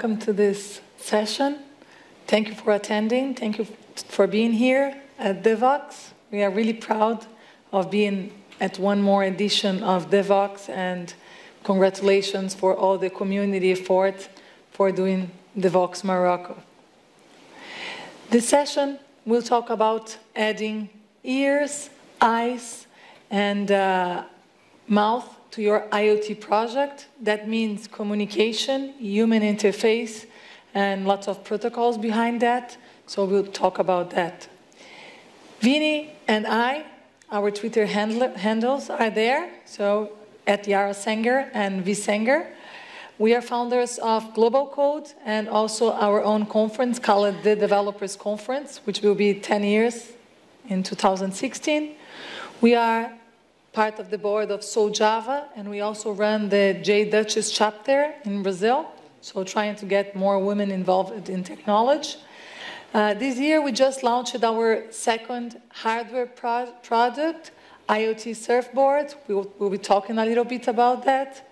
Welcome to this session. Thank you for attending. Thank you for being here at Devoxx. We are really proud of being at one more edition of Devoxx and congratulations for all the community effort for doing Devoxx Morocco. This session will talk about adding ears, eyes, and uh, mouth to your IoT project. That means communication, human interface, and lots of protocols behind that. So we'll talk about that. Vini and I, our Twitter handle, handles are there. So at Yara Senger and V Senger. We are founders of Global Code and also our own conference called the Developers Conference, which will be 10 years in 2016. We are part of the board of SouJava, and we also run the JDuchess chapter in Brazil, so trying to get more women involved in technology. Uh, this year, we just launched our second hardware pro product, IoT Surfboard. We'll, we'll be talking a little bit about that.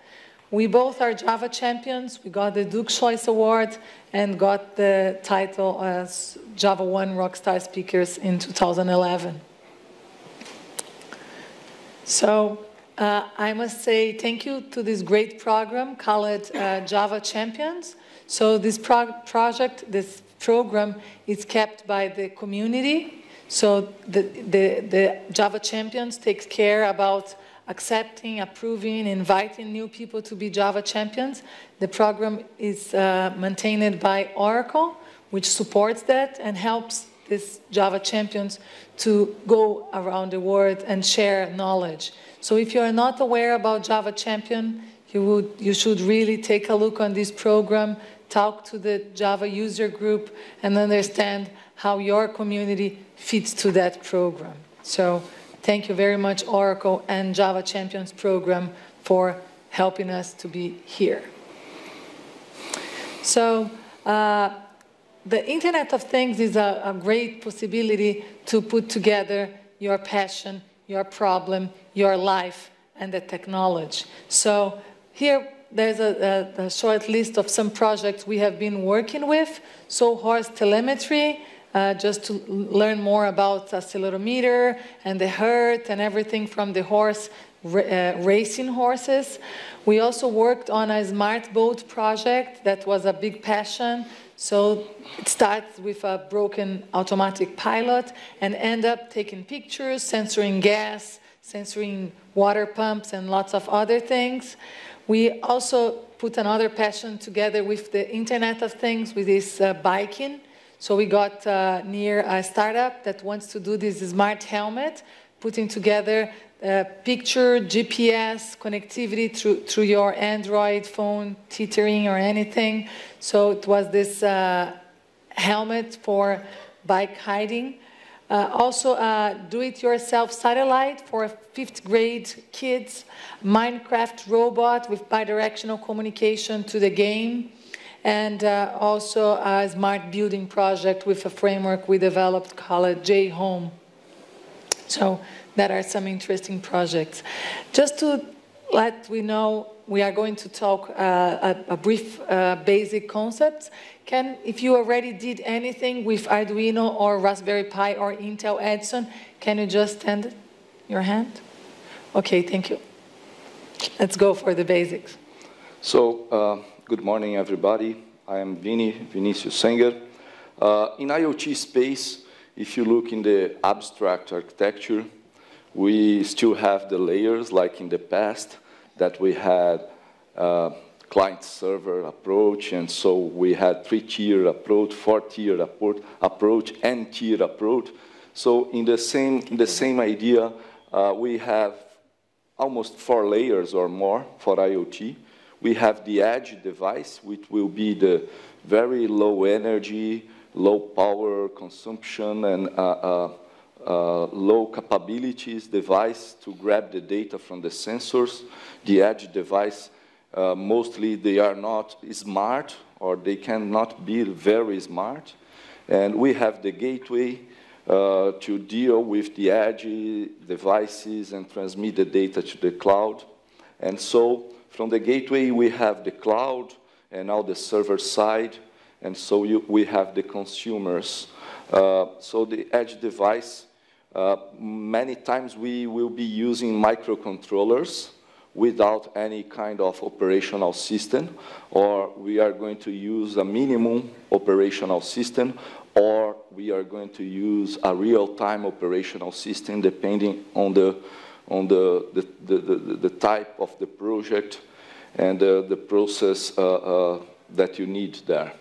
We both are Java champions. We got the Duke Choice Award and got the title as JavaOne Rockstar Speakers in 2011. So uh, I must say thank you to this great program called uh, Java Champions. So this pro project, this program is kept by the community. So the, the, the Java Champions takes care about accepting, approving, inviting new people to be Java champions. The program is uh, maintained by Oracle, which supports that and helps these Java champions to go around the world and share knowledge. So if you are not aware about Java Champion, you, would, you should really take a look on this program, talk to the Java user group, and understand how your community fits to that program. So Thank you very much, Oracle and Java Champions Program, for helping us to be here. So, uh, the Internet of Things is a, a, great possibility to put together your passion, your problem, your life, and the technology. So, here there's a, a, a short list of some projects we have been working with. So, horse telemetry, uh, just to learn more about accelerometer and the hurt and everything from the horse uh, racing horses. We also worked on a smart boat project that was a big passion. So it starts with a broken automatic pilot and end up taking pictures, censoring gas, censoring water pumps and lots of other things. We also put another passion together with the Internet of Things with this uh, biking. So we got uh, near a startup that wants to do this smart helmet, putting together uh, picture, GPS, connectivity through, through your Android phone, tethering or anything. So it was this uh, helmet for bike hiding. Uh, also, uh, do-it-yourself satellite for fifth grade kids, Minecraft robot with bidirectional communication to the game and uh, also a smart building project with a framework we developed called J-Home. So that are some interesting projects. Just to let we know, we are going to talk uh, a, a, brief uh, basic concepts. Can, if you already did anything with Arduino or Raspberry Pi or Intel Edison, can you just stand your hand? Okay, thank you. Let's go for the basics. So, uh, Good morning, everybody. I am Vini, Vinicius Senger. Uh, in IoT space, if you look in the abstract architecture, we still have the layers like in the past that we had uh, client-server approach, and so we had three-tier approach, four-tier approach, and tier approach. So in the same, in the same idea, uh, we have almost four layers or more for IoT. We have the edge device, which will be the very low energy, low power consumption, and uh, uh, uh, low capabilities device to grab the data from the sensors. The edge device, uh, mostly they are not smart or they cannot be very smart. And we have the gateway uh, to deal with the edge devices and transmit the data to the cloud. And so from the gateway, we have the cloud, and now the server side, and so you, we have the consumers. Uh, so the edge device, uh, many times we will be using microcontrollers without any kind of operational system, or we are going to use a minimum operational system, or we are going to use a real-time operational system depending on the, on the, the, the, the, the type of the project and uh, the process uh, uh, that you need there.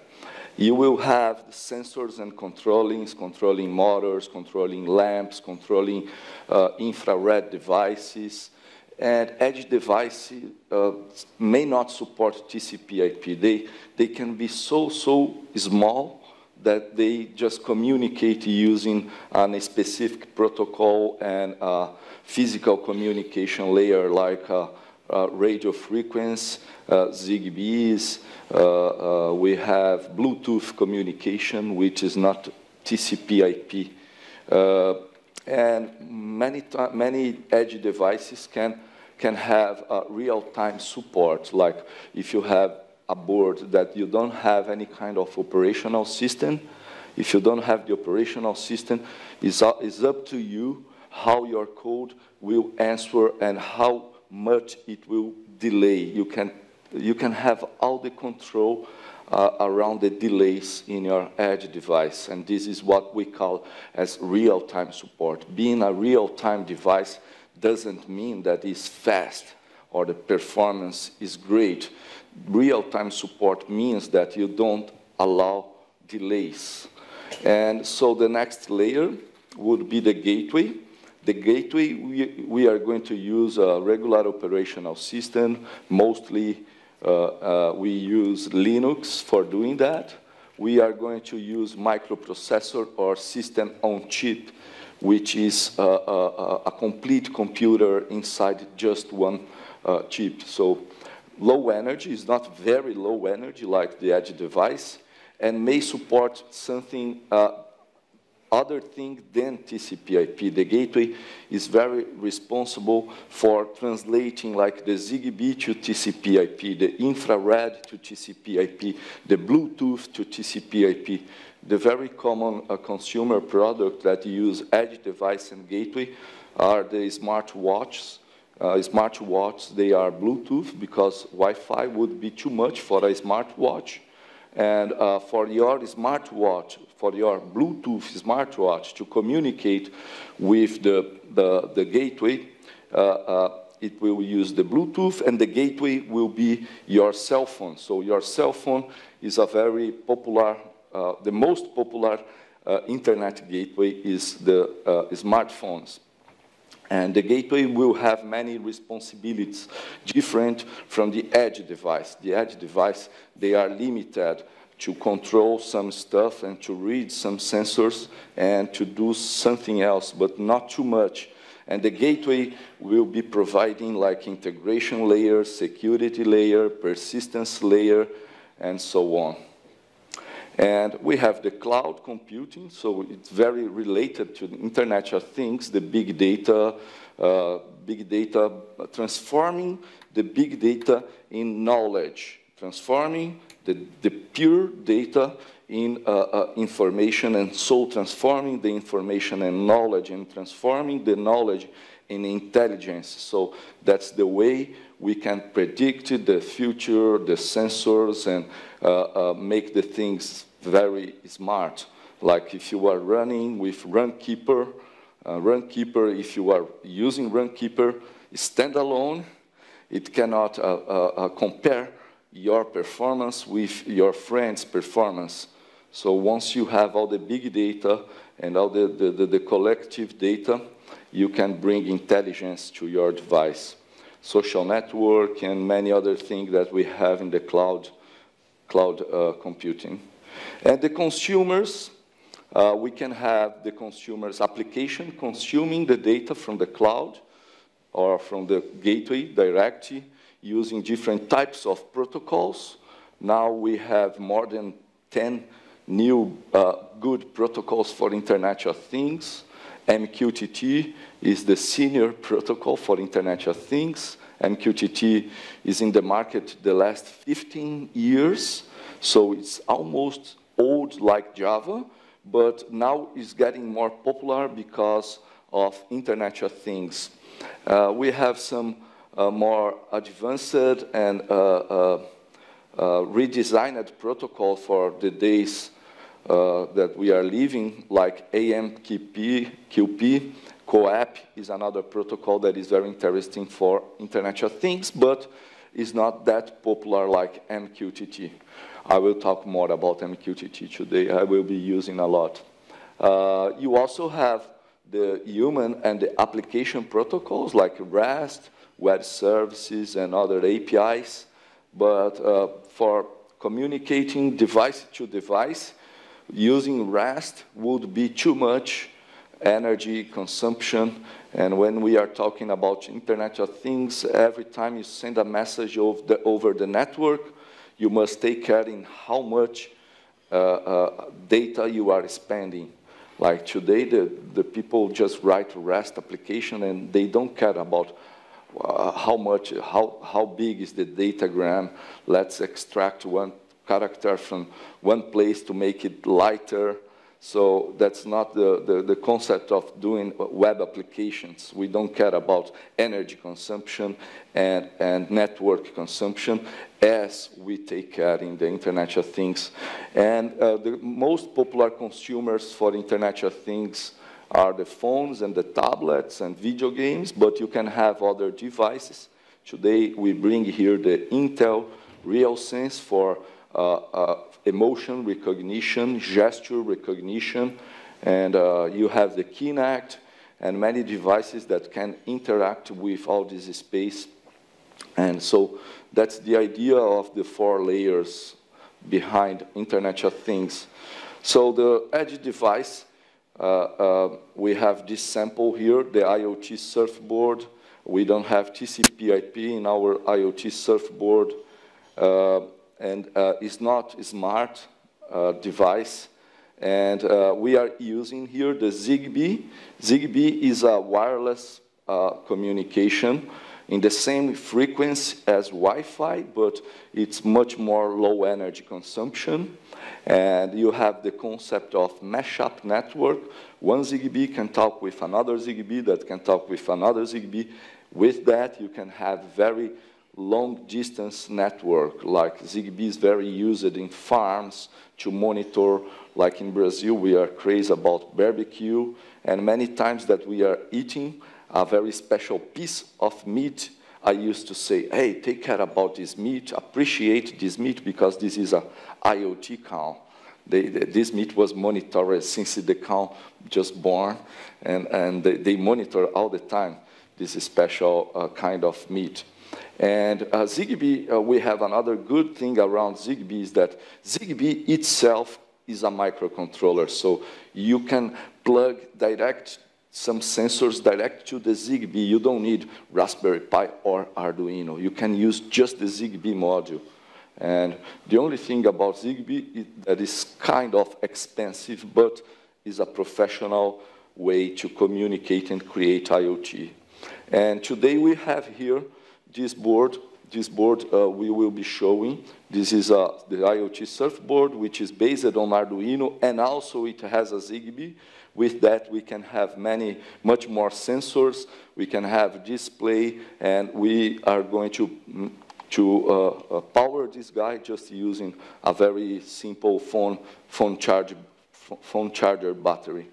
You will have sensors and controlling, controlling motors, controlling lamps, controlling uh, infrared devices, and edge devices uh, may not support TCP IP. They, they can be so, so small that they just communicate using a specific protocol and physical communication layer like uh, uh, radio frequency, uh, ZigBees. Uh, uh, we have Bluetooth communication, which is not TCP IP. Uh, and many, many edge devices can can have real-time support, like if you have a board that you don't have any kind of operational system, if you don't have the operational system, it's up to you how your code will answer and how much it will delay. You can, you can have all the control uh, around the delays in your edge device, and this is what we call as real-time support. Being a real-time device doesn't mean that it's fast or the performance is great. Real-time support means that you don't allow delays. And so the next layer would be the gateway. The gateway, we, we are going to use a regular operational system. Mostly uh, uh, we use Linux for doing that. We are going to use microprocessor or system on chip which is a, a, a complete computer inside just one uh, chip. So low energy is not very low energy like the edge device and may support something uh, other thing than TCP IP. The gateway is very responsible for translating like the ZigBee to TCP IP, the infrared to TCP IP, the Bluetooth to TCP IP the very common uh, consumer product that use edge device and gateway are the smart watches. Uh, smart watch, they are Bluetooth because Wi-Fi would be too much for a smartwatch. And uh, for your smartwatch, for your Bluetooth smartwatch to communicate with the, the, the gateway, uh, uh, it will use the Bluetooth and the gateway will be your cell phone. So your cell phone is a very popular uh, the most popular uh, internet gateway is the uh, smartphones. And the gateway will have many responsibilities different from the edge device. The edge device, they are limited to control some stuff and to read some sensors and to do something else, but not too much. And the gateway will be providing like integration layer, security layer, persistence layer, and so on. And we have the cloud computing, so it's very related to the Internet of Things, the big data, uh, big data, transforming the big data in knowledge, transforming the, the pure data in uh, uh, information, and so transforming the information and knowledge, and transforming the knowledge in intelligence. So that's the way we can predict the future, the sensors, and uh, uh, make the things very smart. Like if you are running with Runkeeper, uh, Runkeeper, if you are using Runkeeper standalone, it cannot uh, compare your performance with your friend's performance. So once you have all the big data and all the, the, the, the collective data, you can bring intelligence to your device. Social network and many other things that we have in the cloud, cloud uh, computing. And the consumers, uh, we can have the consumer's application consuming the data from the cloud or from the gateway directly using different types of protocols. Now we have more than 10 new uh, good protocols for Internet of Things. MQTT is the senior protocol for Internet of Things. MQTT is in the market the last 15 years, so it's almost old like Java, but now it's getting more popular because of Internet of Things. Uh, we have some more advanced and uh, uh, uh redesigned protocol for the days that we are living, like AMQP, QP, CoAP is another protocol that is very interesting for Internet of Things, but is not that popular like MQTT. I will talk more about MQTT today. I will be using a lot. Uh, you also have the human and the application protocols like REST, web services, and other APIs. But uh, for communicating device to device, using REST would be too much energy consumption. And when we are talking about Internet of Things, every time you send a message over the, over the network, you must take care in how much uh, uh, data you are spending. Like today, the, the people just write REST application and they don't care about uh, how much, how, how big is the datagram. Let's extract one character from one place to make it lighter. So that's not the, the, the, concept of doing web applications. We don't care about energy consumption and, and network consumption as we take care in the Internet of Things. And uh, the most popular consumers for Internet of Things are the phones and the tablets and video games, but you can have other devices. Today we bring here the Intel RealSense for uh, uh, emotion recognition, gesture recognition, and uh, you have the Kinect and many devices that can interact with all this space. And so that's the idea of the four layers behind Internet of Things. So the edge device, we have this sample here, the IoT surfboard. We don't have TCP IP in our IoT surfboard. Uh, and uh, it's not a smart uh, device. And uh, we are using here the ZigBee. ZigBee is a wireless uh, communication in the same frequency as Wi-Fi, but it's much more low energy consumption. And you have the concept of mashup network. One ZigBee can talk with another ZigBee that can talk with another ZigBee. With that, you can have very long distance network, like ZigBee is very used in farms to monitor, like in Brazil, we are crazy about barbecue, and many times that we are eating a very special piece of meat, I used to say, hey, take care about this meat, appreciate this meat, because this is a IoT cow. They, they, this meat was monitored since the cow just born, and, and they, they monitor all the time this special uh, kind of meat. And uh, ZigBee, uh, we have another good thing around ZigBee is that ZigBee itself is a microcontroller. So you can plug direct some sensors direct to the ZigBee. You don't need Raspberry Pi or Arduino. You can use just the ZigBee module. And the only thing about ZigBee is that is kind of expensive, but is a professional way to communicate and create IoT. And today we have here this board, this board uh, we will be showing. This is uh, the IoT surfboard, which is based on Arduino, and also it has a ZigBee. With that, we can have many, much more sensors. We can have display, and we are going to mm, to uh, uh, power this guy just using a very simple phone phone charge phone charger battery.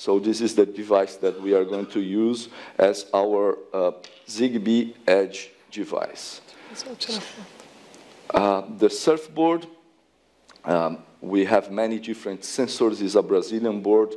So this is the device that we are going to use as our uh, ZigBee Edge device. Uh, the surfboard, um, we have many different sensors. It's a Brazilian board.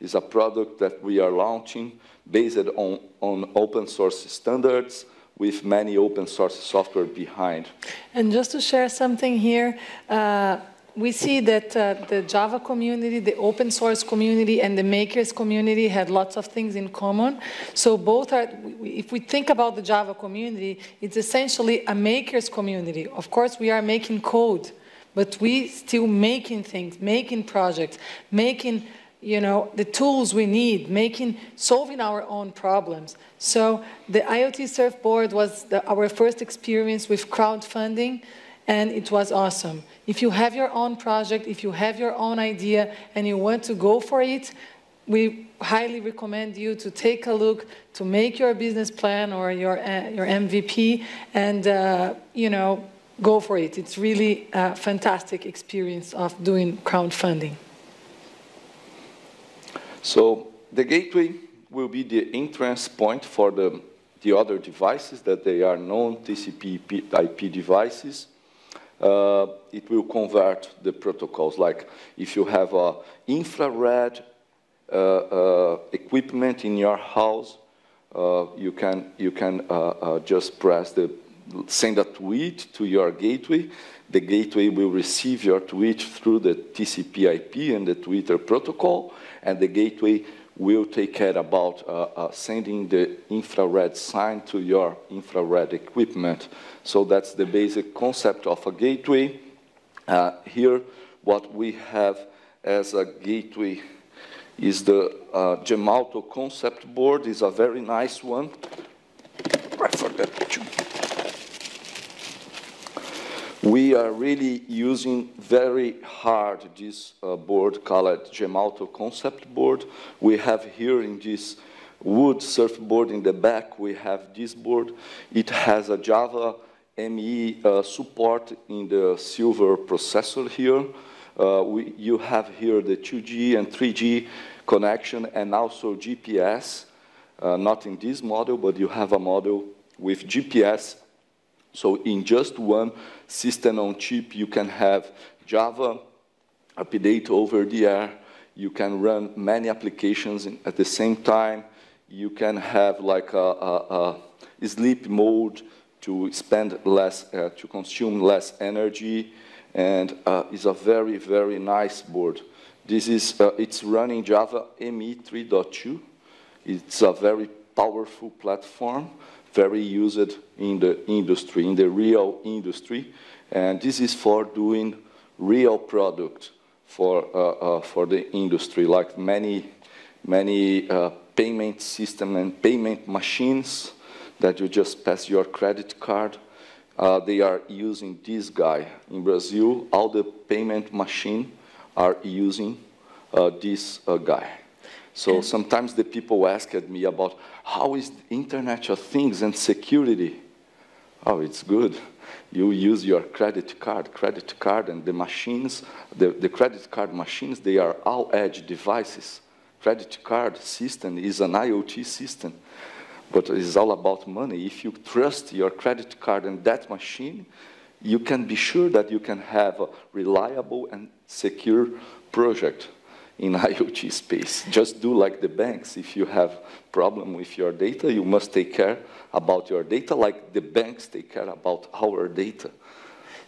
It's a product that we are launching based on, on open source standards with many open source software behind. And just to share something here, uh, we see that uh, the Java community, the open source community, and the makers community had lots of things in common. So both are, if we think about the Java community, it's essentially a makers community. Of course, we are making code, but we still making things, making projects, making you know, the tools we need, making, solving our own problems. So the IoT Surfboard was the, our first experience with crowdfunding, and it was awesome. If you have your own project, if you have your own idea, and you want to go for it, we highly recommend you to take a look, to make your business plan or your, uh, your MVP, and, uh, you know, go for it. It's really a fantastic experience of doing crowdfunding. So the gateway will be the entrance point for the, the other devices that they are known TCP IP devices. Uh, it will convert the protocols. Like if you have a infrared uh, uh, equipment in your house, uh, you can you can uh, just press the send a tweet to your gateway. The gateway will receive your tweet through the TCP IP and the Twitter protocol, and the gateway will take care about uh, uh, sending the infrared sign to your infrared equipment. So that's the basic concept of a gateway. Uh, here, what we have as a gateway is the uh, Gemalto concept board. is a very nice one. I forgot to we are really using very hard this uh, board called Gemalto concept board. We have here in this wood surfboard in the back, we have this board. It has a Java ME uh, support in the silver processor here. Uh, we, you have here the 2G and 3G connection and also GPS. Uh, not in this model, but you have a model with GPS so in just one system on chip, you can have Java update over the air. You can run many applications at the same time. You can have like a, a, a sleep mode to spend less, uh, to consume less energy. And uh, it's a very, very nice board. This is, uh, it's running Java ME 3.2. It's a very powerful platform very used in the industry, in the real industry. And this is for doing real product for, uh, uh, for the industry, like many, many uh, payment system and payment machines that you just pass your credit card. Uh, they are using this guy. In Brazil, all the payment machine are using uh, this uh, guy. So sometimes the people ask at me about how is Internet of Things and security? Oh, it's good. You use your credit card, credit card and the machines, the, the credit card machines, they are all edge devices. Credit card system is an IoT system, but it's all about money. If you trust your credit card and that machine, you can be sure that you can have a reliable and secure project in IoT space. Just do like the banks. If you have problem with your data, you must take care about your data like the banks take care about our data.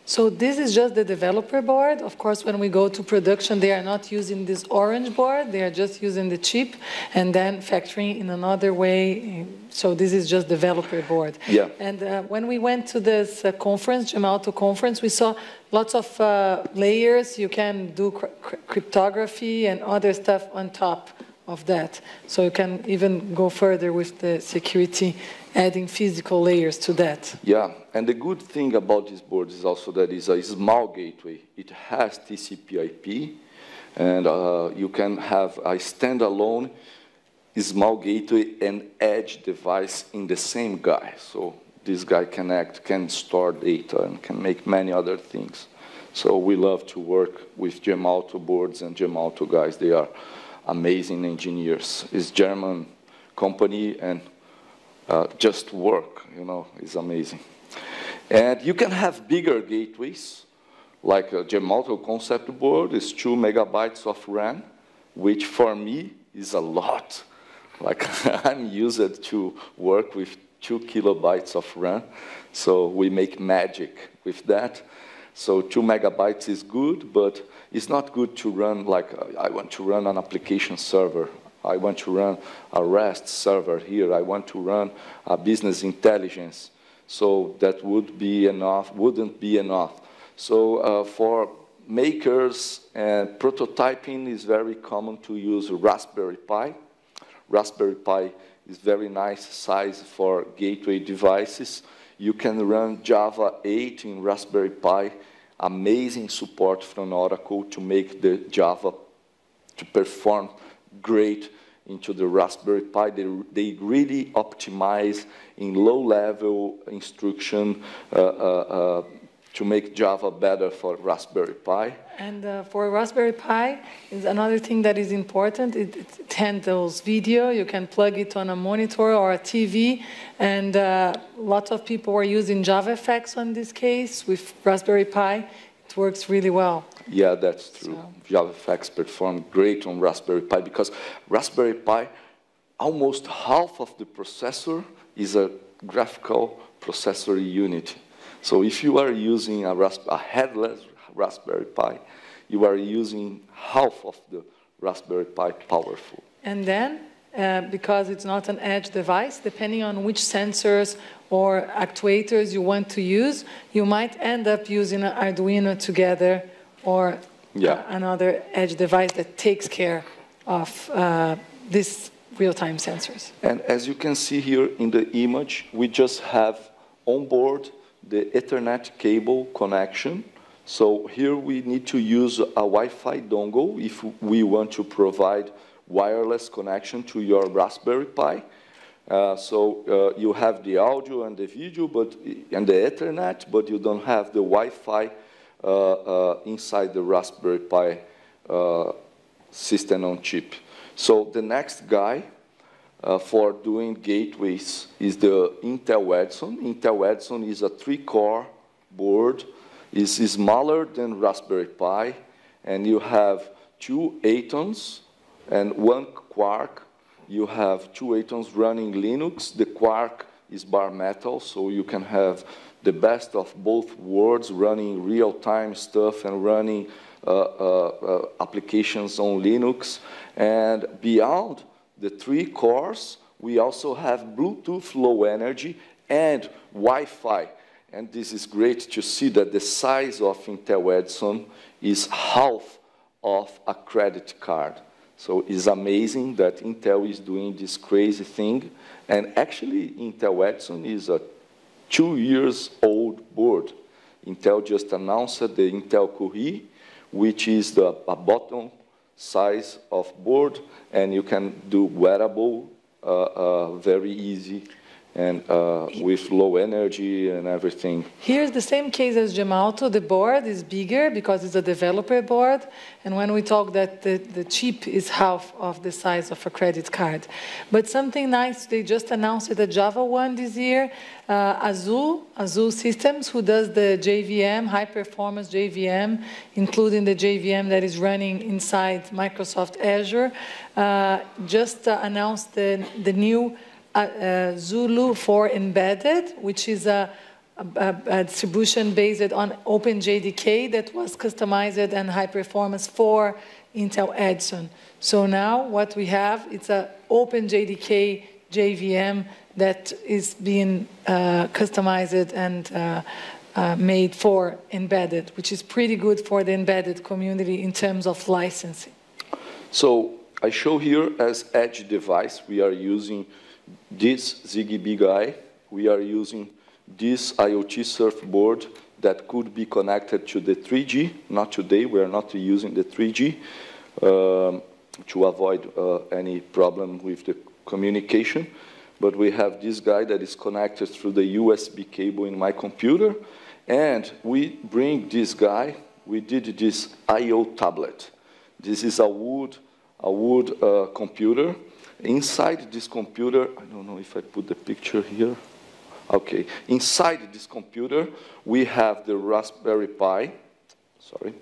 So this is just the developer board. Of course, when we go to production, they are not using this orange board. They are just using the chip and then factoring in another way. So this is just developer board. Yeah. And uh, when we went to this uh, conference, Gemalto conference, we saw lots of uh, layers. You can do cryptography and other stuff on top of that. So you can even go further with the security, adding physical layers to that. Yeah, and the good thing about this board is also that it's a small gateway. It has TCP IP, and uh, you can have a standalone small gateway and edge device in the same guy. So this guy can act, can store data, and can make many other things. So we love to work with Gemalto boards and Gemalto guys. They are amazing engineers. It's German company and uh, just work, you know, is amazing. And you can have bigger gateways, like a Gemalto concept board is two megabytes of RAM, which for me is a lot. Like I'm used to work with two kilobytes of RAM, so we make magic with that. So two megabytes is good, but it's not good to run like, uh, I want to run an application server. I want to run a REST server here. I want to run a business intelligence. So that would be enough, wouldn't be enough. So uh, for makers and prototyping is very common to use Raspberry Pi. Raspberry Pi is very nice size for gateway devices. You can run Java 8 in Raspberry Pi, amazing support from Oracle to make the Java to perform great into the Raspberry Pi. They, they really optimize in low-level instruction uh, uh, uh, to make Java better for Raspberry Pi. And uh, for Raspberry Pi, is another thing that is important. It, it, handles video. You can plug it on a monitor or a TV. And uh, lots of people are using JavaFX on this case with Raspberry Pi. It works really well. Yeah, that's true. So. JavaFX performed great on Raspberry Pi because Raspberry Pi, almost half of the processor is a graphical processor unit. So if you are using a, a headless Raspberry Pi, you are using half of the Raspberry Pi powerful. And then, uh, because it's not an edge device, depending on which sensors or actuators you want to use, you might end up using an Arduino together or yeah. another edge device that takes care of uh, these real-time sensors. And as you can see here in the image, we just have on board the Ethernet cable connection. So here we need to use a Wi-Fi dongle if we want to provide wireless connection to your Raspberry Pi. Uh, so uh, you have the audio and the video but, and the Ethernet, but you don't have the Wi-Fi inside the Raspberry Pi uh, system on chip. So the next guy uh, for doing gateways is the Intel Edison. Intel Edison is a three-core board. It's smaller than Raspberry Pi, and you have two Atoms and one Quark. You have two Atoms running Linux. The Quark is bare metal, so you can have the best of both worlds, running real-time stuff and running uh, uh, uh applications on Linux. And beyond the three cores, we also have Bluetooth low energy and Wi-Fi. And this is great to see that the size of Intel Edison is half of a credit card. So it's amazing that Intel is doing this crazy thing. And actually, Intel Edison is a two years old board. Intel just announced the Intel Curie, which is the, bottom size of board, and you can do wearable uh, uh, very easy and uh, with low energy and everything. Here's the same case as Gemalto. The board is bigger because it's a developer board. And when we talk that the, the chip is half of the size of a credit card. But something nice, they just announced the JavaOne this year. Uh, Azul, Azul Systems, who does the JVM, high performance JVM, including the JVM that is running inside Microsoft Azure, uh, just announced the, the new Zulu for embedded, which is a, a, a, distribution based on OpenJDK that was customized and high performance for Intel Edison. So now what we have, it's an OpenJDK JVM that is being uh, customized and uh, uh, made for embedded, which is pretty good for the embedded community in terms of licensing. So I show here as edge device, we are using this ZigBee guy, we are using this IoT surfboard that could be connected to the 3G. Not today, we are not using the 3G um, to avoid uh, any problem with the communication. But we have this guy that is connected through the USB cable in my computer. And we bring this guy, we did this I.O. tablet. This is a wood, a wood uh, computer Inside this computer, I don't know if I put the picture here. Okay, inside this computer, we have the Raspberry Pi, sorry,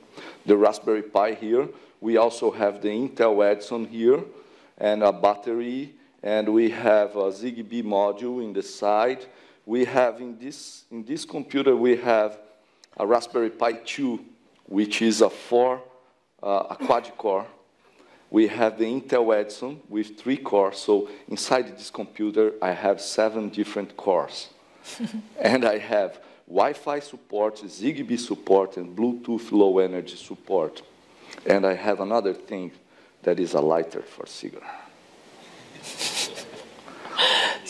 the Raspberry Pi here. We also have the Intel Edison here, and a battery, and we have a ZigBee module in the side. We have in this, in this computer, we have a Raspberry Pi 2, which is a four, uh, a quad-core we have the Intel Edison with three cores. So inside this computer, I have seven different cores. and I have Wi-Fi support, Zigbee support, and Bluetooth low energy support. And I have another thing that is a lighter for cigar.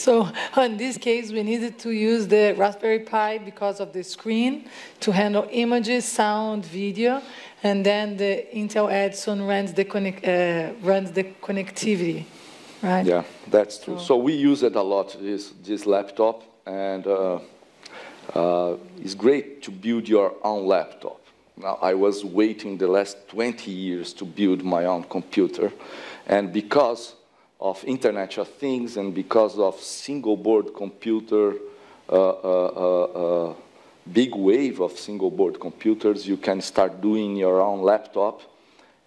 So in this case, we needed to use the Raspberry Pi because of the screen to handle images, sound, video, and then the Intel Edison runs the, connect, uh, runs the connectivity, right? Yeah, that's true. So, so we use it a lot, this, this laptop, and uh, uh, it's great to build your own laptop. Now, I was waiting the last 20 years to build my own computer, and because of Internet of Things and because of single board computer, uh, uh, uh, uh, big wave of single board computers, you can start doing your own laptop.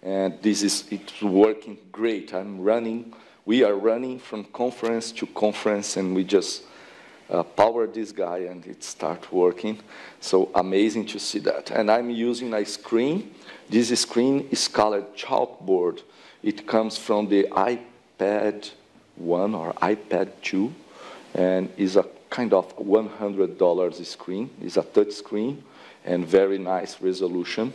And this is it's working great. I'm running, we are running from conference to conference and we just uh, power this guy and it start working. So amazing to see that. And I'm using a screen. This screen is called chalkboard. It comes from the iPad 1 or iPad 2 and is a kind of $100 screen. It's a touch screen and very nice resolution.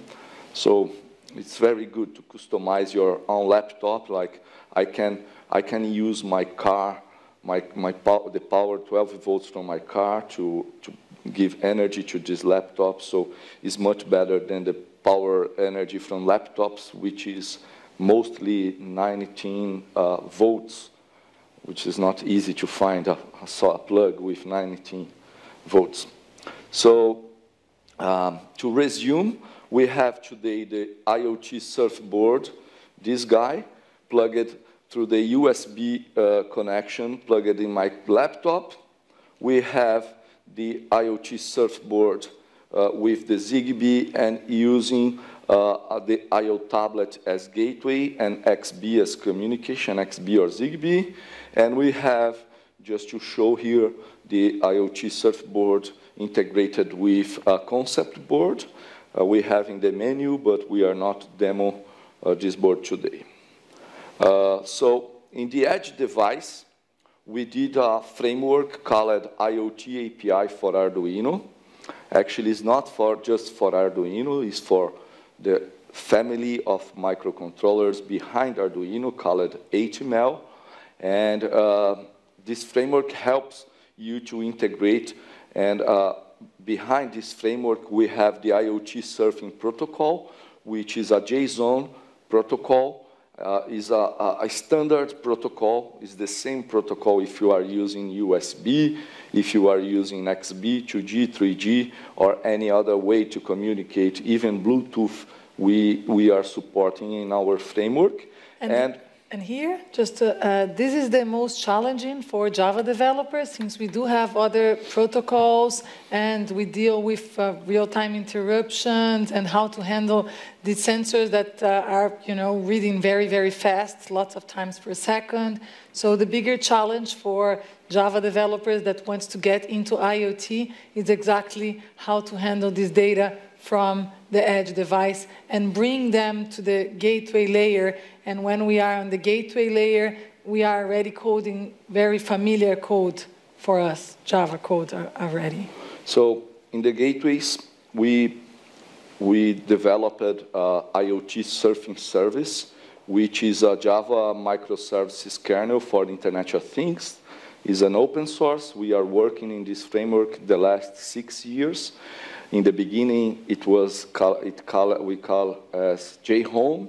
So it's very good to customize your own laptop. Like I can, I can use my car, my, my pow the power 12 volts from my car to, to give energy to this laptop. So it's much better than the power energy from laptops, which is mostly 19 uh, volts, which is not easy to find. I, saw a plug with 19 volts. So um, to resume, we have today the IoT surfboard. This guy plugged through the USB uh, connection, plugged in my laptop. We have the IoT surfboard uh, with the ZigBee and using uh, the IO tablet as gateway and XBee as communication, XBee or ZigBee. And we have, just to show here, the IoT surfboard integrated with a concept board. Uh, we have in the menu, but we are not demo uh, this board today. Uh, so in the edge device, we did a framework called IoT API for Arduino. Actually, it's not for just for Arduino, it's for the family of microcontrollers behind Arduino called HML. And uh, this framework helps you to integrate. And uh, behind this framework, we have the IoT surfing protocol, which is a JSON protocol. Uh, is a, a, standard protocol. It's the same protocol if you are using USB, if you are using XBee, 2G, 3G, or any other way to communicate, even Bluetooth, we, we are supporting in our framework. And, and, and here, just uh, uh, this is the most challenging for Java developers since we do have other protocols and we deal with uh, real-time interruptions and how to handle the sensors that uh, are, you know, reading very, very fast, lots of times per second. So the bigger challenge for Java developers that wants to get into IoT is exactly how to handle this data from the edge device and bring them to the gateway layer. And when we are on the gateway layer, we are already coding very familiar code for us, Java code already. So in the gateways, we, we developed uh, IoT surfing service, which is a Java microservices kernel for the Internet of Things is an open source. We are working in this framework the last six years. In the beginning, it was call, it call, we call as JHome,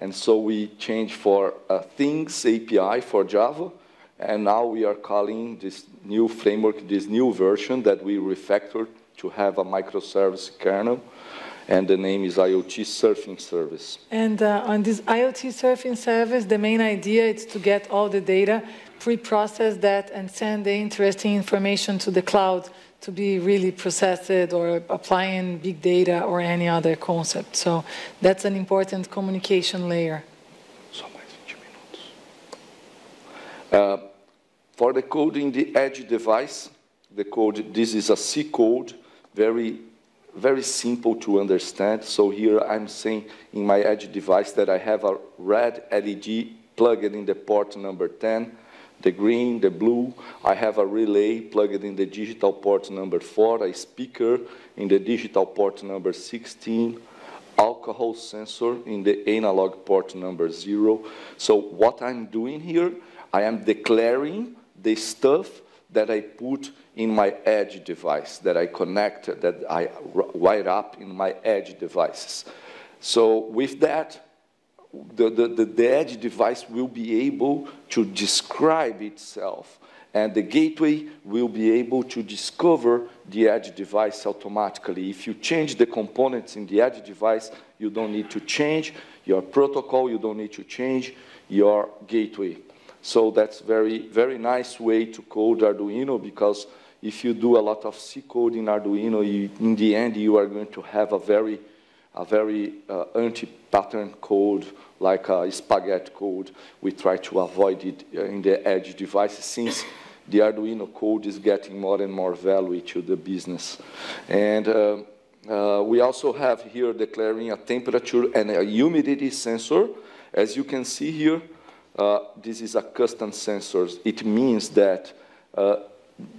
and so we changed for uh, Things API for Java, and now we are calling this new framework, this new version that we refactored to have a microservice kernel, and the name is IoT Surfing Service. And uh, on this IoT Surfing Service, the main idea is to get all the data, pre-process that, and send the interesting information to the cloud to be really processed or applying big data or any other concept. So that's an important communication layer. Uh, for the code in the edge device, the code, this is a C code, very, very simple to understand. So here I'm saying in my edge device that I have a red LED plugged in the port number 10 the green, the blue. I have a relay plugged in the digital port number 4, a speaker in the digital port number 16, alcohol sensor in the analog port number 0. So what I'm doing here, I am declaring the stuff that I put in my edge device, that I connect, that I wire up in my edge devices. So with that, the, the, the, edge device will be able to describe itself and the gateway will be able to discover the edge device automatically. If you change the components in the edge device, you don't need to change your protocol, you don't need to change your gateway. So that's very, very nice way to code Arduino because if you do a lot of C code in Arduino, you, in the end, you are going to have a very, a very uh, anti-pattern code like a spaghetti code. We try to avoid it uh, in the edge devices since the Arduino code is getting more and more value to the business. And uh, uh, we also have here declaring a temperature and a humidity sensor. As you can see here, uh, this is a custom sensor. It means that uh,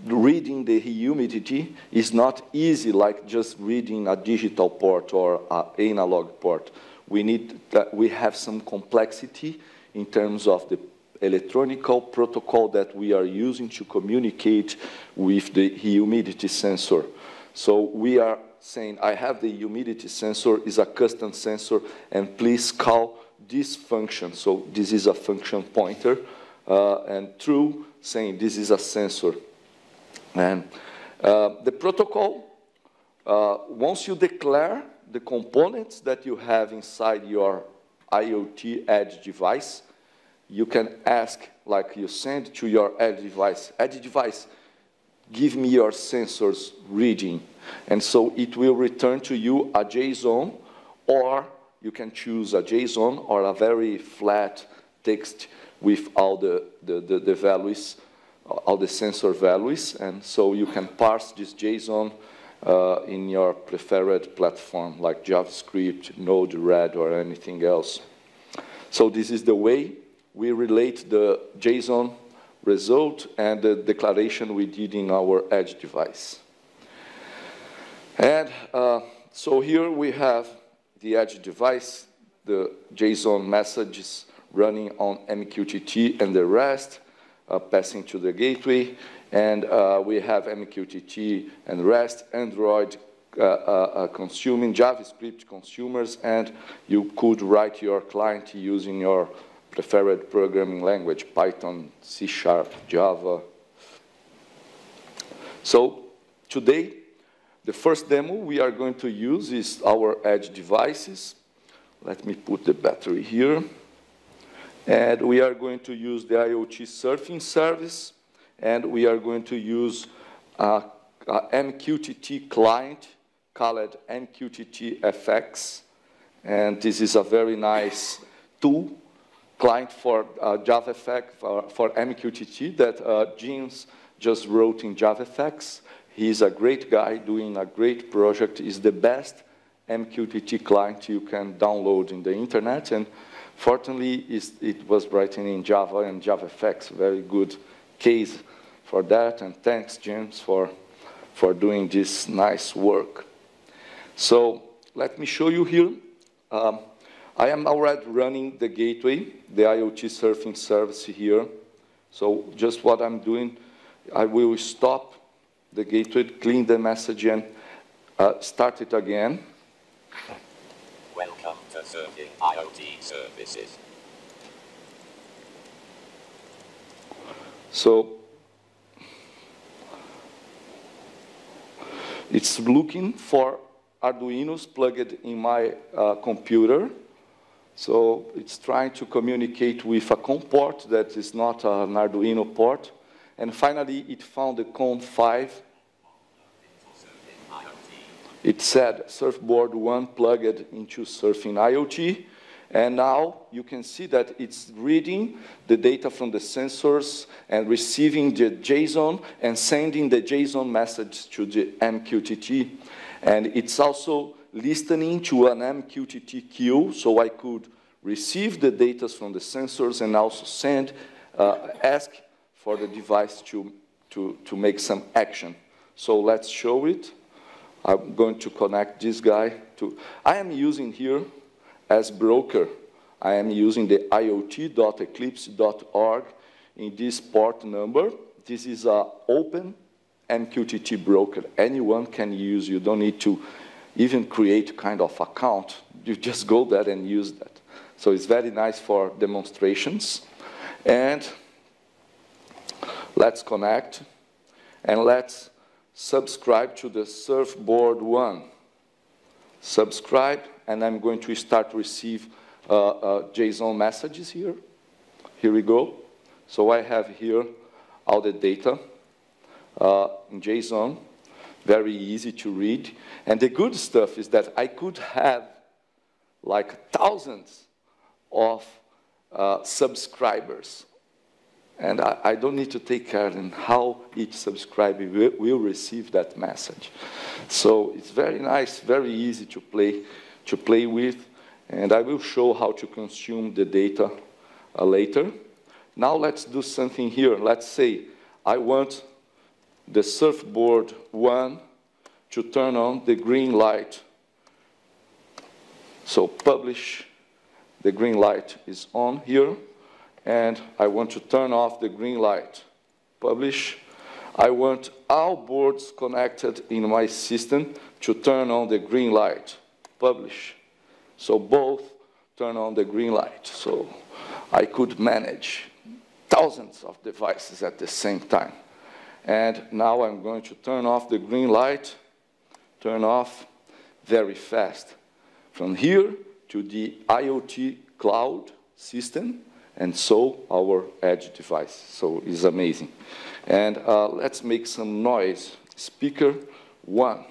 reading the humidity is not easy like just reading a digital port or an analog port. We need we have some complexity in terms of the electronical protocol that we are using to communicate with the humidity sensor. So we are saying, I have the humidity sensor, is a custom sensor, and please call this function. So this is a function pointer, uh, and true, saying this is a sensor. And uh, the protocol, uh, once you declare the components that you have inside your IoT edge device, you can ask, like you send to your edge device, edge device, give me your sensors reading. And so it will return to you a JSON, or you can choose a JSON or a very flat text with all the, the, the, the values, all the sensor values. And so you can parse this JSON uh, in your preferred platform, like JavaScript, Node-RED, or anything else. So this is the way we relate the JSON result and the declaration we did in our edge device. And uh, so here we have the edge device, the JSON messages running on MQTT and the rest passing to the gateway. And uh, we have MQTT and REST, Android uh, uh, consuming JavaScript consumers, and you could write your client using your preferred programming language, Python, C Sharp, Java. So today, the first demo we are going to use is our edge devices. Let me put the battery here. And we are going to use the IoT surfing service, and we are going to use a MQTT client called MQTT FX. And this is a very nice tool client for uh, JavaFX, for, for MQTT that uh, James just wrote in JavaFX. He's a great guy doing a great project. is the best MQTT client you can download in the internet. And fortunately, it was written in Java and JavaFX. Very good case for that. And thanks, James, for, for doing this nice work. So let me show you here. Um, I am already running the gateway, the IoT surfing service here. So just what I'm doing, I will stop the gateway, clean the message, and uh, start it again. Welcome to Surfing IoT Services. So it's looking for Arduinos plugged in my uh, computer. So it's trying to communicate with a COM port that is not an Arduino port. And finally, it found the COM5. It said surfboard 1 plugged into Surfing IoT. And now you can see that it's reading the data from the sensors and receiving the JSON and sending the JSON message to the MQTT. And it's also listening to an MQTT queue, so I could receive the data from the sensors and also send, uh, ask for the device to, to, to make some action. So let's show it. I'm going to connect this guy to, I am using here as broker, I am using the iot.eclipse.org in this port number. This is an open MQTT broker. Anyone can use, you don't need to even create kind of account. You just go there and use that. So it's very nice for demonstrations. And let's connect and let's subscribe to the surfboard one. Subscribe, and I'm going to start to receive uh, uh, JSON messages here. Here we go. So I have here all the data uh, in JSON, very easy to read. And the good stuff is that I could have like thousands of uh, subscribers. And I, I, don't need to take care in how each subscriber will, will, receive that message. So it's very nice, very easy to play, to play with. And I will show how to consume the data uh, later. Now let's do something here. Let's say I want the surfboard one to turn on the green light. So publish, the green light is on here, and I want to turn off the green light. Publish. I want all boards connected in my system to turn on the green light. Publish. So both turn on the green light. So I could manage thousands of devices at the same time. And now I'm going to turn off the green light, turn off very fast. From here to the IoT cloud system, and so our edge device. So it's amazing. And uh, let's make some noise. Speaker one.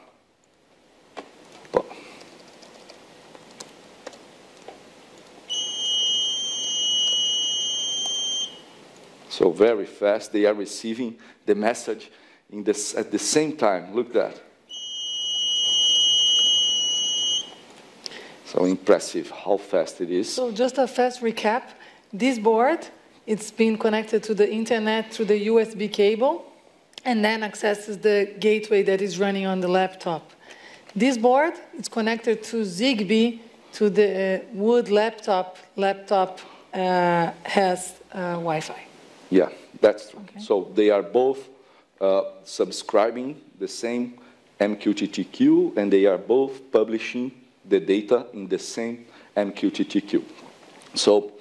So very fast, they are receiving the message this, at the same time. Look that. So impressive how fast it is. So just a fast recap. This board, it's been connected to the internet through the USB cable and then accesses the gateway that is running on the laptop. This board is connected to ZigBee to the uh, Wood laptop. Laptop uh, has uh, Wi-Fi. Yeah, that's true. Okay. So they are both uh, subscribing the same MQTTQ, and they are both publishing the data in the same MQTTQ. So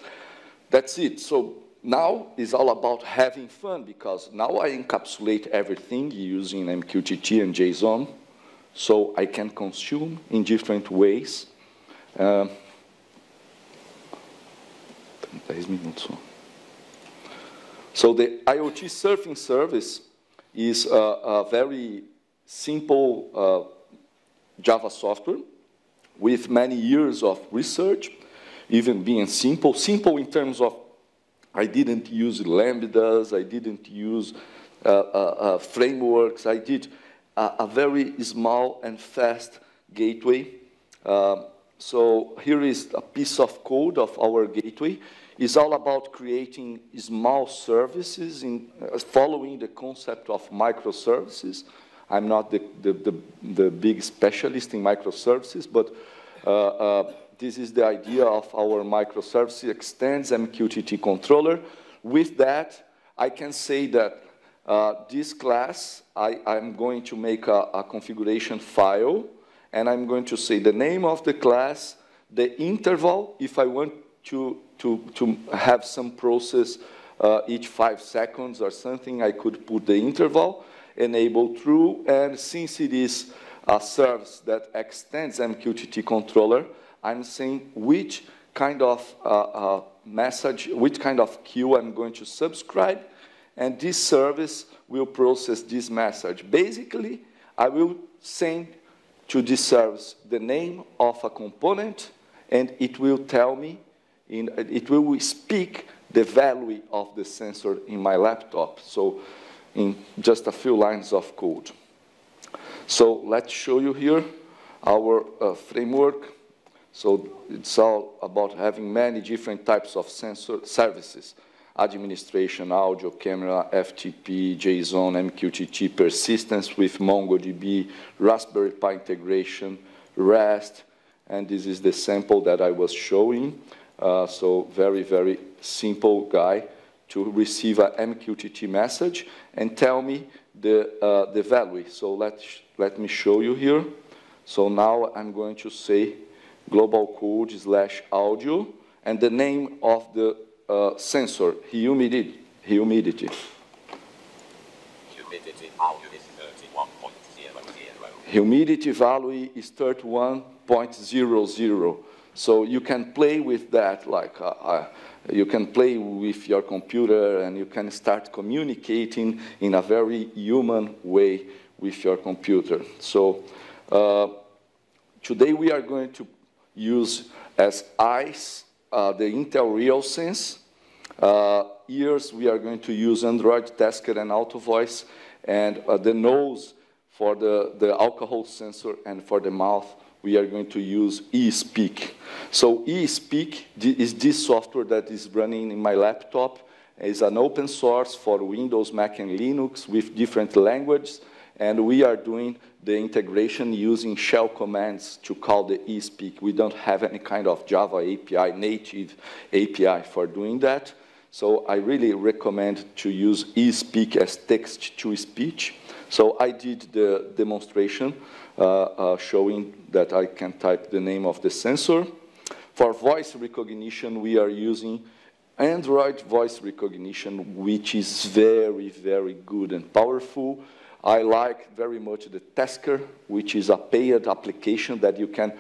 that's it. So now is all about having fun because now I encapsulate everything using MQTT and JSON, so I can consume in different ways. 10 minutos só. So the IoT surfing service is a, a very simple uh, Java software with many years of research, even being simple. Simple in terms of I didn't use lambdas, I didn't use uh, uh, uh frameworks, I did a, a, very small and fast gateway. Um, so here is a piece of code of our gateway It's all about creating small services in, uh, following the concept of microservices. I'm not the, the, the, the big specialist in microservices, but uh, uh, this is the idea of our microservice extends MQTT controller. With that, I can say that uh, this class, I, am going to make a, a configuration file, and I'm going to say the name of the class, the interval, if I want to, to, to have some process uh, each five seconds or something, I could put the interval, enable true, and since it is a service that extends MQTT controller, I'm saying which kind of uh, uh, message, which kind of queue I'm going to subscribe, and this service will process this message. Basically, I will send to this service the name of a component, and it will tell me in, it will speak the value of the sensor in my laptop. So in just a few lines of code. So let's show you here our uh, framework. So it's all about having many different types of sensor services. administration, audio, camera, FTP, JSON, MQTT persistence with MongoDB, Raspberry Pi integration, REST, and this is the sample that I was showing. Uh, so very, very simple guy to receive an MQTT message and tell me the, uh, the value. So let, let me show you here. So now I'm going to say global code slash audio and the name of the uh, sensor, humidity. Humidity. Humidity value is 31.00. Humidity value is 31.00. So you can play with that, like uh, uh, you can play with your computer and you can start communicating in a very human way with your computer. So uh, today we are going to use as eyes uh, the Intel RealSense. Uh, ears, we are going to use Android Tasker and AutoVoice. And uh, the nose for the, the alcohol sensor and for the mouth, we are going to use eSpeak. So eSpeak is this software that is running in my laptop. It's an open source for Windows, Mac, and Linux with different languages. And we are doing the integration using shell commands to call the eSpeak. We don't have any kind of Java API, native API for doing that. So I really recommend to use eSpeak as text-to-speech. So I did the demonstration uh, uh, showing that I can type the name of the sensor. For voice recognition, we are using Android voice recognition, which is very, very good and powerful. I like very much the Tasker, which is a paid application that you can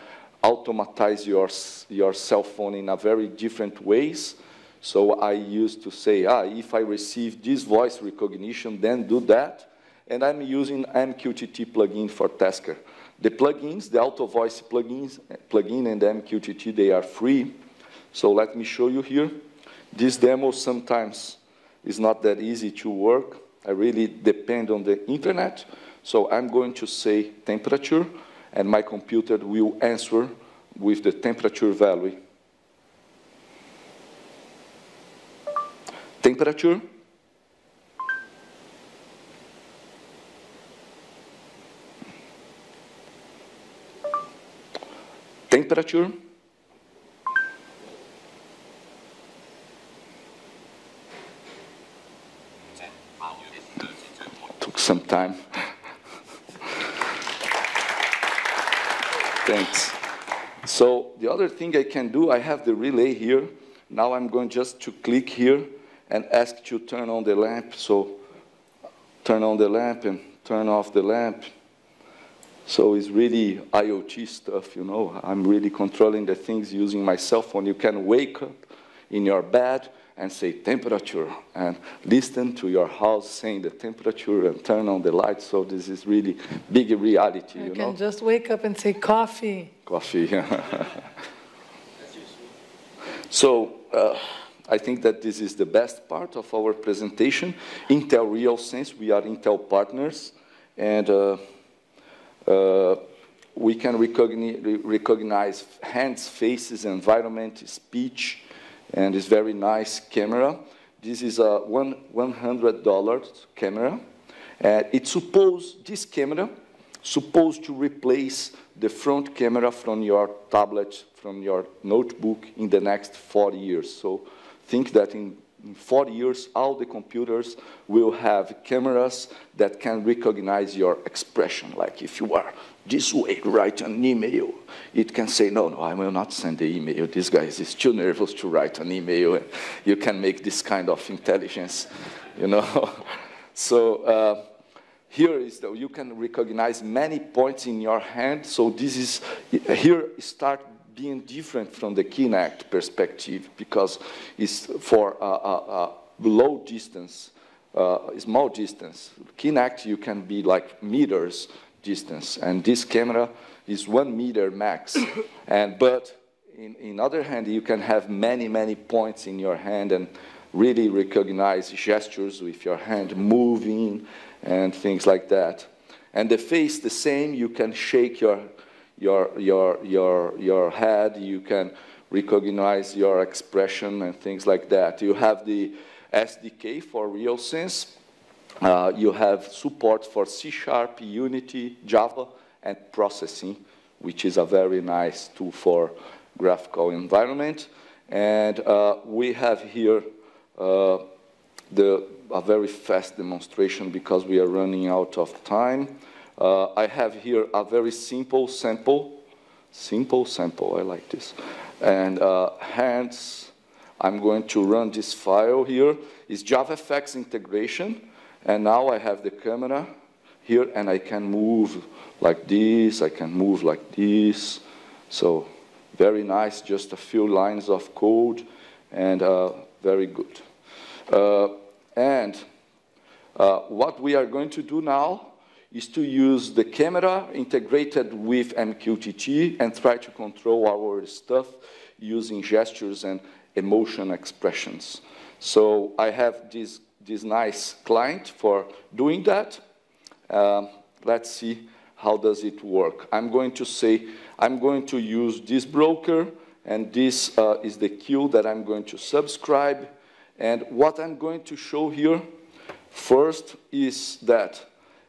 automatize your, your cell phone in a very different ways. So I used to say, ah, if I receive this voice recognition, then do that and I'm using MQTT plugin for Tasker. The plugins, the auto voice plugins, plugin and MQTT, they are free. So let me show you here. This demo sometimes is not that easy to work. I really depend on the internet. So I'm going to say temperature, and my computer will answer with the temperature value. Temperature, temperature. Took some time. Thanks. So the other thing I can do, I have the relay here. Now I'm going just to click here and ask to turn on the lamp. So turn on the lamp and turn off the lamp. So it's really IoT stuff, you know. I'm really controlling the things using my cell phone. You can wake up in your bed and say temperature and listen to your house saying the temperature and turn on the lights. So this is really big reality, you, you know. can just wake up and say coffee. Coffee. so uh, I think that this is the best part of our presentation. Intel RealSense, we are Intel partners. And uh, uh, we can recognize hands, faces, environment, speech, and this very nice camera. This is a one, $100 camera. Uh, it's supposed, this camera, supposed to replace the front camera from your tablet, from your notebook in the next 40 years. So think that in in 40 years, all the computers will have cameras that can recognize your expression. Like if you are this way, write an email, it can say, no, no, I will not send the email. This guy is too nervous to write an email. You can make this kind of intelligence, you know. so uh, here is that you can recognize many points in your hand. So this is, here start being different from the Kinect perspective because it's for a, a, a low distance, uh, small distance. Kinect, you can be like meters distance, and this camera is one meter max. and but in, in other hand, you can have many, many points in your hand and really recognize gestures with your hand moving and things like that. And the face, the same, you can shake your your, your, your, your head, you can recognize your expression and things like that. You have the SDK for RealSense. Uh, you have support for C Sharp, Unity, Java, and processing, which is a very nice tool for graphical environment. And uh, we have here uh, the, a very fast demonstration because we are running out of time. Uh, I have here a very simple sample, simple sample, I like this. And uh, hence, I'm going to run this file here. It's JavaFX integration. And now I have the camera here, and I can move like this, I can move like this. So very nice, just a few lines of code, and uh, very good. Uh, and uh, what we are going to do now is to use the camera integrated with MQTT and try to control our stuff using gestures and emotion expressions. So I have this this nice client for doing that. Um, let's see how does it work. I'm going to say, I'm going to use this broker, and this uh, is the queue that I'm going to subscribe. And what I'm going to show here first is that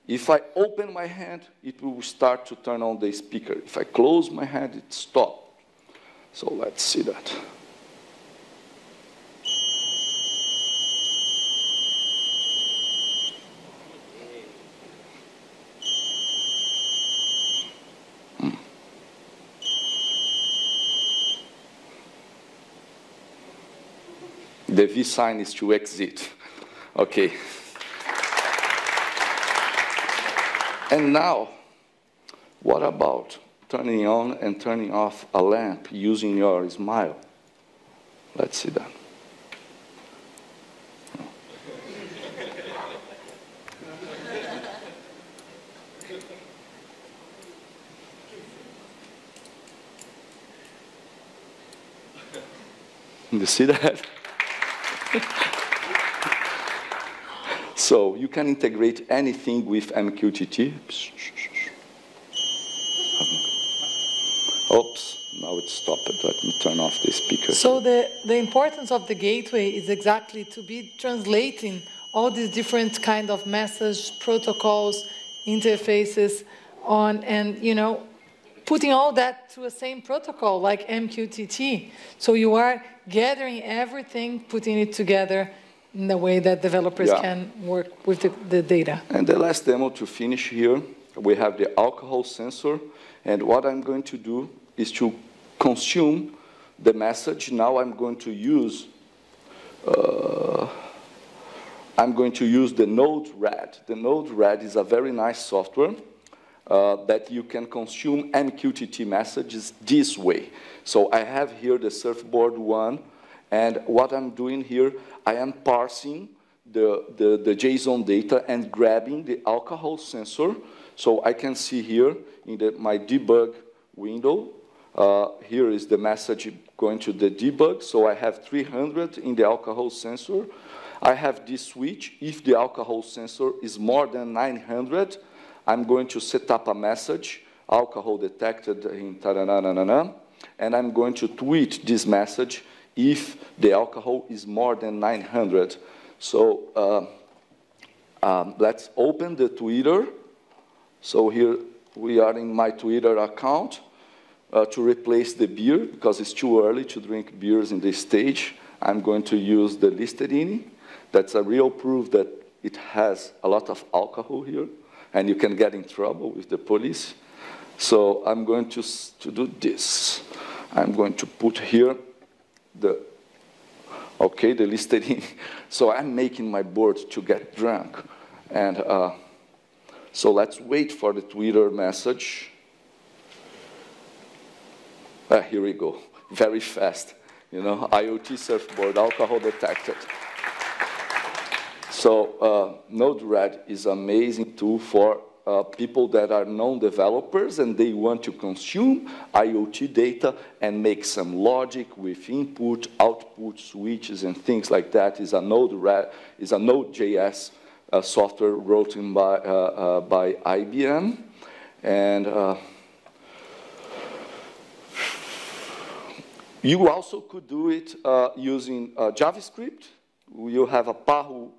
if I open my hand, it will start to turn on the speaker. If I close my hand, it stops. So let's see that. Hmm. The V sign is to exit. Okay. And now, what about turning on and turning off a lamp using your smile? Let's see that. You see that? so you can integrate anything with MQTT. Oops, now it stopped. Let me turn off the speaker. So the, the importance of the gateway is exactly to be translating all these different kind of message protocols, interfaces on, and you know, putting all that to the same protocol like MQTT. So you are gathering everything, putting it together in the way that developers yeah. can work with the, the, data. And the last demo to finish here, we have the alcohol sensor. And what I'm going to do is to consume the message. Now I'm going to use uh, I'm going to use the Node-RED. The Node-RED is a very nice software uh, that you can consume MQTT messages this way. So I have here the surfboard one, and what I'm doing here, I am parsing the, the, the JSON data and grabbing the alcohol sensor. So I can see here in the, my debug window, uh, here is the message going to the debug. So I have 300 in the alcohol sensor. I have this switch. If the alcohol sensor is more than 900, I'm going to set up a message, alcohol detected in ta and I'm going to tweet this message if the alcohol is more than 900. So uh, um, let's open the Twitter. So here we are in my Twitter account uh, to replace the beer because it's too early to drink beers in this stage. I'm going to use the Listerine. That's a real proof that it has a lot of alcohol here and you can get in trouble with the police. So I'm going to, to do this. I'm going to put here the, okay, the Listerine. So I'm making my board to get drunk. And uh, so let's wait for the Twitter message. Ah, here we go, very fast. You know, IoT surfboard, alcohol detected. So uh, Node-RED is an amazing tool for uh, people that are non-developers and they want to consume IoT data and make some logic with input, output, switches, and things like that. Is a a Node.js uh, software written by, uh, uh, by IBM. And uh, you also could do it using JavaScript you have a PAHO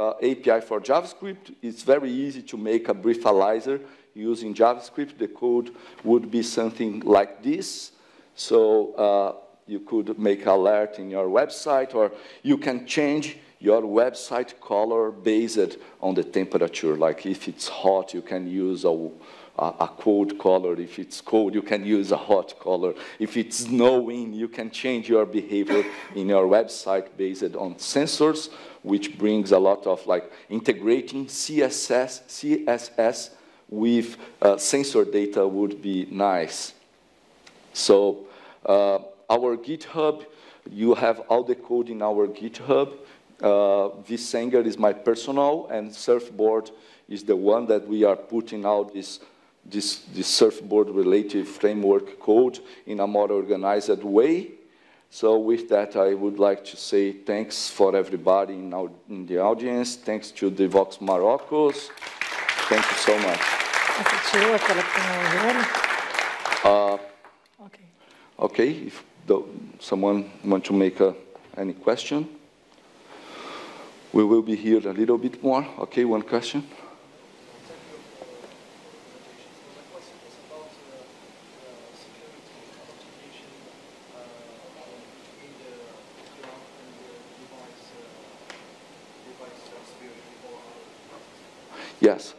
uh, API for JavaScript. It's very easy to make a breathalyzer using JavaScript. The code would be something like this. So uh, you could make alert in your website, or you can change your website color based on the temperature. Like if it's hot, you can use a, a, cold color. If it's cold, you can use a hot color. If it's snowing, you can change your behavior in your website based on sensors, which brings a lot of like integrating CSS, CSS with uh, sensor data would be nice. So uh, our GitHub, you have all the code in our GitHub. Uh, vSenger is my personal, and Surfboard is the one that we are putting out this, this, this surfboard-related framework code in a more organized way. So with that, I would like to say thanks for everybody in, our, in the audience. Thanks to the Vox Marocos. Thank you so much. Uh, okay. Okay, if someone want to make a, any question, we will be here a little bit more. Okay, one question. Yes.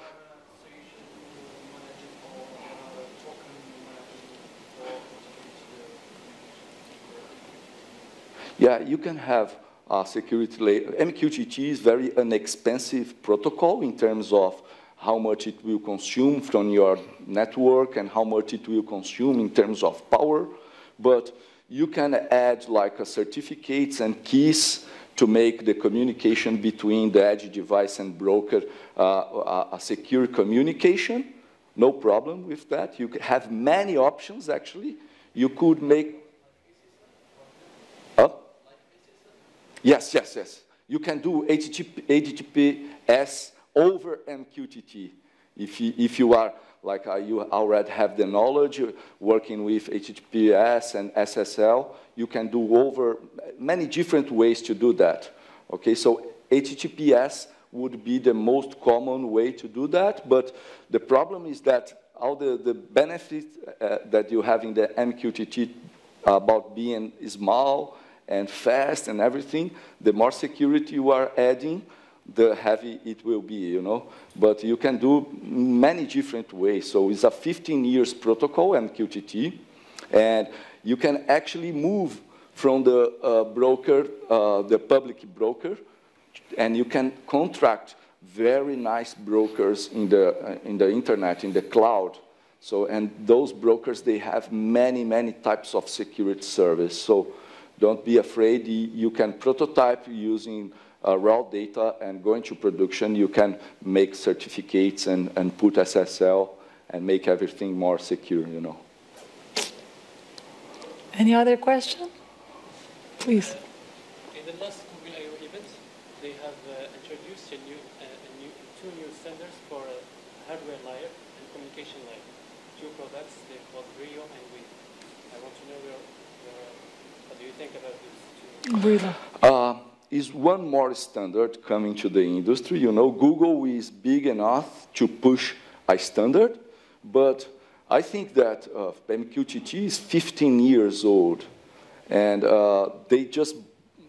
Yeah, you can have a security layer. MQTT is very inexpensive protocol in terms of how much it will consume from your network and how much it will consume in terms of power. But you can add like uh, certificates and keys to make the communication between the edge device and broker uh, uh a secure communication. No problem with that. You have many options, actually. You could make... Yes, yes, yes. You can do HTTP, HTTPS over MQTT if you, if you are like uh, you already have the knowledge working with HTTPS and SSL, you can do over many different ways to do that. Okay, so HTTPS would be the most common way to do that, but the problem is that all the, the benefits uh, that you have in the MQTT about being small and fast and everything, the more security you are adding, the heavy it will be, you know. But you can do many different ways. So it's a 15 years protocol, MQTT, and you can actually move from the uh, broker, uh, the public broker, and you can contract very nice brokers in the, uh, in the internet, in the cloud. So, and those brokers, they have many, many types of security service. So don't be afraid. You can prototype using uh, raw data and go into production, you can make certificates and, and put SSL and make everything more secure, you know. Any other question? Please. In the last Google I/O event, they have uh, introduced a new, uh, a new, two new standards for a hardware layer and communication layer. Two products, they're called Brillo and Weave. I want to know your, your, what do you think about these two? Brillo. Uh, is one more standard coming to the industry. You know, Google is big enough to push a standard, but I think that uh, MQTT is 15 years old, and uh, they just,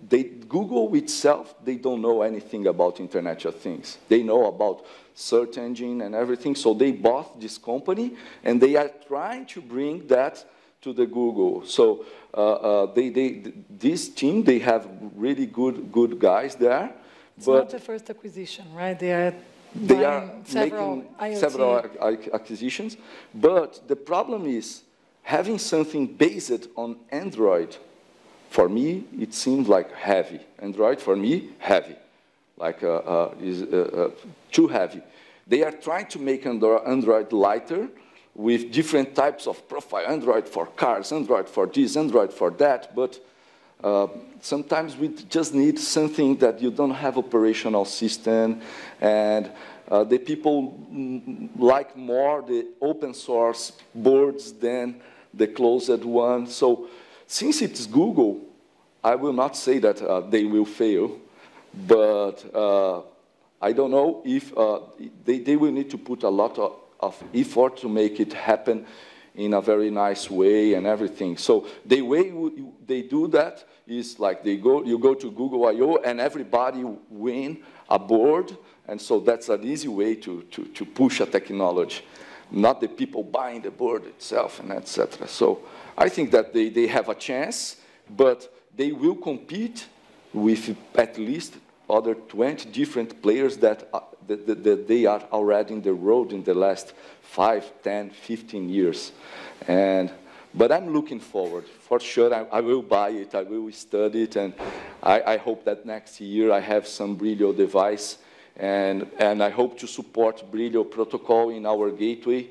they, Google itself, they don't know anything about Internet of Things. They know about search engine and everything, so they bought this company, and they are trying to bring that to the Google. So uh, uh, they, they, this team, they have really good, good guys there. It's but not the first acquisition, right? They are they are several making IoT. several acquisitions. But the problem is having something based on Android. For me, it seems like heavy. Android, for me, heavy. Like uh, uh, is uh, uh too heavy. They are trying to make Android lighter, with different types of profile, Android for cars, Android for this, Android for that, but uh, sometimes we just need something that you don't have operational system, and uh, the people like more the open source boards than the closed one. So since it's Google, I will not say that uh, they will fail. but uh, I don't know if uh, they, they will need to put a lot of, of effort to make it happen in a very nice way and everything. So the way they do that is like they go, you go to Google I.O. and everybody win a board, and so that's an easy way to, to, to push a technology, not the people buying the board itself and etc. So I think that they, they have a chance, but they will compete with at least other 20 different players that, that, that, they are already in the road in the last 5, 10, 15 years. And, but I'm looking forward. For sure, I, I will buy it, I will study it, and I, I, hope that next year I have some Brillo device, and, and I hope to support Brillo protocol in our gateway.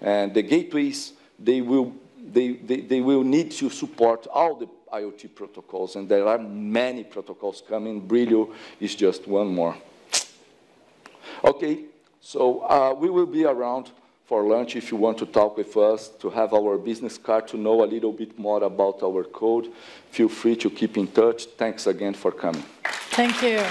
And the gateways, they will, they, they, they will need to support all the IoT protocols, and there are many protocols coming. Brillo is just one more. Okay, so uh, we will be around for lunch if you want to talk with us, to have our business card, to know a little bit more about our code. Feel free to keep in touch. Thanks again for coming. Thank you.